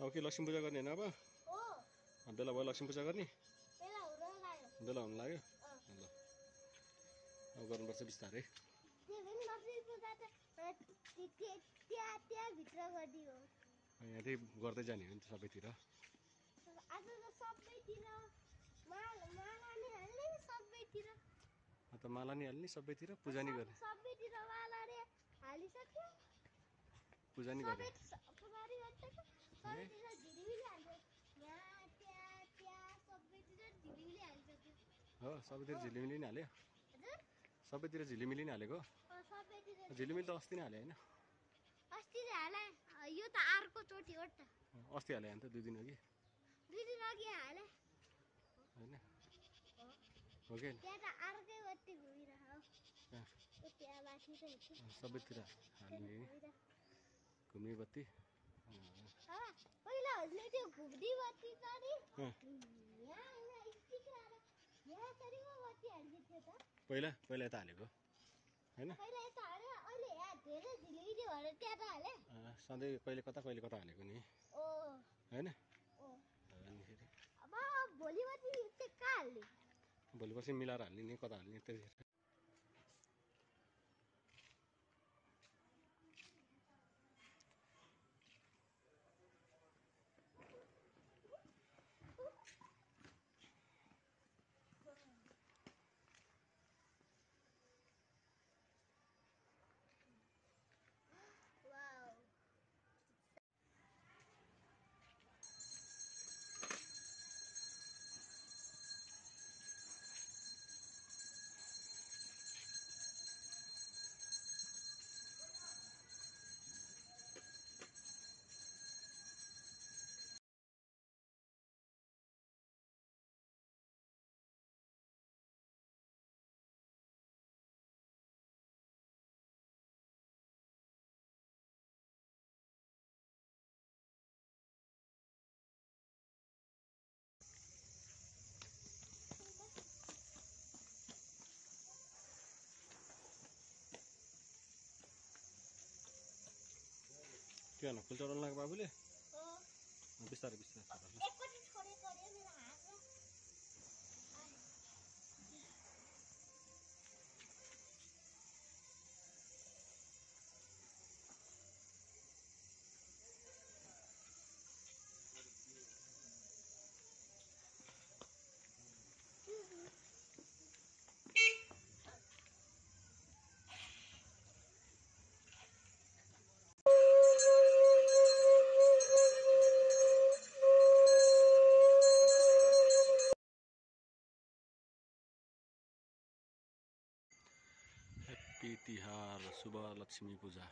अब के लक्ष्मी पूजा गर्ने होइन अब? बेला भयो लक्ष्मी पूजा गर्ने। बेला हुन लाग्यो। ल। अब गर्नुपर्छ बिस्तारै। यहाँ चाहिँ गर्दै जाने हो नि त सबैतिर। त माल नि हाल्ने सबैतिर। पूजा नि गर्ने। पूजा नि गर्ने। हो सबैतिर झिलिमिली नि हाल्यो सबैतिर झिलिमिली नि हालेको झिलिमिली त अस्ति नै हाल्यो होइन अस्ति हालेँ यो त अर्को चोटि हो त अस्ति हाल्यो अन्त दुई दिन अघि दुई दिन अघि हालेँ होइन हो कि सबैतिर हाल्ने घुम्ने बत्ती पहिला हजुरले त्यो घुम्ने बत्ती त नि अँ, यहाँ यहाँ स्टिक हालेर यहाँ यसरी पो बत्ती हालिदिन्थ्यो त पहिला पहिला यता हालेको होइन पहिला यता हाल्यो अहिले यहाँ धेरै झिलिमिली भनेर त्यहाँ त हाले अँ, सधैँ कहिले कता कहिले कता हालेको नि ओ होइन भोलि पर्सि मिलाएर हाल्ने नि कता हाल्ने त्यतिखेर के गर्नु फुल चढाउनु लाग्यो बाबुले? बिस्तारै बिस्तारै हेप्पी तिहार शुभ लक्ष्मी पूजा।